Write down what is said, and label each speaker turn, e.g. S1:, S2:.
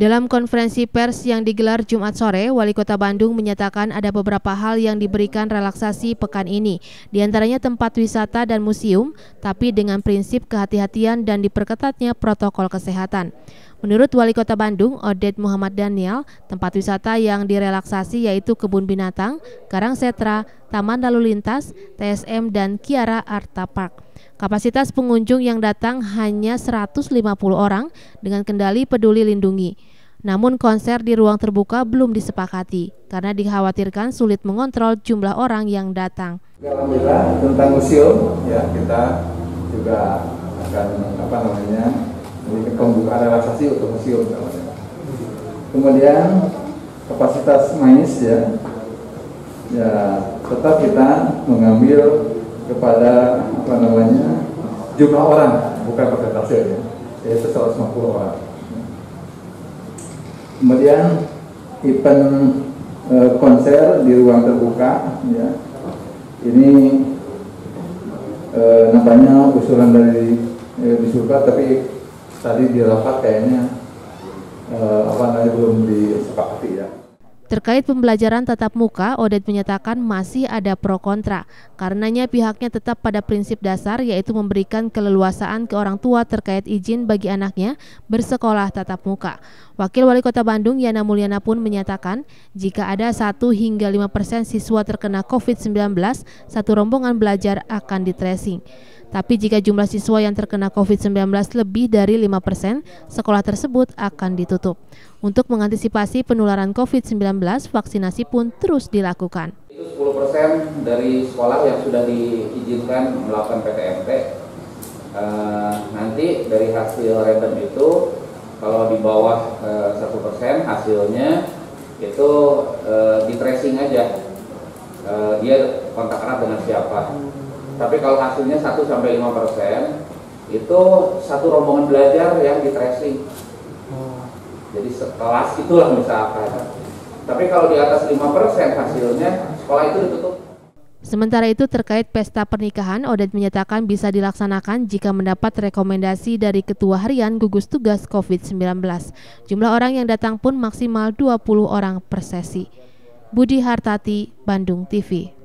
S1: Dalam konferensi pers yang digelar Jumat sore, Wali Kota Bandung menyatakan ada beberapa hal yang diberikan relaksasi pekan ini, di antaranya tempat wisata dan museum, tapi dengan prinsip kehati-hatian dan diperketatnya protokol kesehatan. Menurut Wali Kota Bandung, Odet Muhammad Daniel, tempat wisata yang direlaksasi yaitu Kebun Binatang, Karang Setra, Taman Lalu Lintas, TSM, dan Kiara Arta Park. Kapasitas pengunjung yang datang hanya 150 orang dengan kendali peduli lindungi. Namun konser di ruang terbuka belum disepakati karena dikhawatirkan sulit mengontrol jumlah orang yang datang.
S2: Alhamdulillah tentang museum ya kita juga akan apa namanya memiliki pembukaan relaksasi namanya. Kemudian kapasitas mais ya. Ya tetap kita mengambil kepada apa namanya jumlah orang bukan persentase ya. Yaitu 150 orang. Kemudian event e, konser di ruang terbuka ya. Ini e, namanya usulan dari e, disurga tapi tadi di rapat kayaknya e, apa namanya belum disepakati ya
S1: Terkait pembelajaran tatap muka, Odet menyatakan masih ada pro kontra. Karenanya pihaknya tetap pada prinsip dasar yaitu memberikan keleluasaan ke orang tua terkait izin bagi anaknya bersekolah tatap muka. Wakil Wali Kota Bandung Yana Mulyana pun menyatakan jika ada 1 hingga 5 persen siswa terkena COVID-19, satu rombongan belajar akan di tracing. Tapi jika jumlah siswa yang terkena COVID-19 lebih dari 5 persen, sekolah tersebut akan ditutup. Untuk mengantisipasi penularan COVID-19, vaksinasi pun terus dilakukan.
S3: Itu 10 persen dari sekolah yang sudah diizinkan melakukan PTMT. Uh, eh, nanti dari hasil random itu, kalau di bawah eh, satu uh, persen hasilnya itu uh, di tracing aja. Uh, dia kontak erat dengan siapa tapi kalau hasilnya 1 sampai 5 persen, itu satu rombongan belajar yang di tracing. Oh. Jadi sekelas itulah misalkan. Tapi kalau di atas 5 persen hasilnya, sekolah itu ditutup.
S1: Sementara itu terkait pesta pernikahan, Odet menyatakan bisa dilaksanakan jika mendapat rekomendasi dari Ketua Harian Gugus Tugas COVID-19. Jumlah orang yang datang pun maksimal 20 orang per sesi. Budi Hartati, Bandung TV.